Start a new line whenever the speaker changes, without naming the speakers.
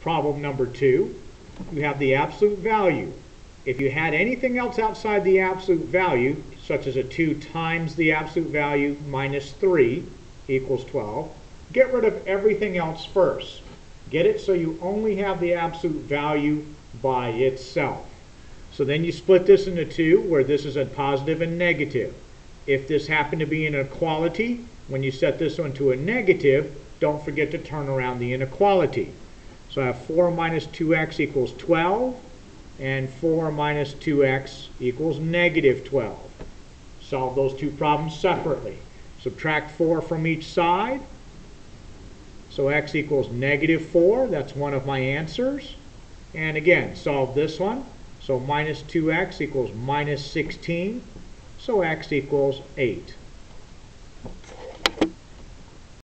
problem number two, you have the absolute value. If you had anything else outside the absolute value, such as a 2 times the absolute value minus 3 equals 12, get rid of everything else first. Get it so you only have the absolute value by itself. So then you split this into two, where this is a positive and negative. If this happened to be an inequality, when you set this one to a negative, don't forget to turn around the inequality. So have 4 minus 2x equals 12, and 4 minus 2x equals negative 12. Solve those two problems separately. Subtract 4 from each side. So x equals negative 4. That's one of my answers. And again, solve this one. So minus 2x equals minus 16. So x equals 8.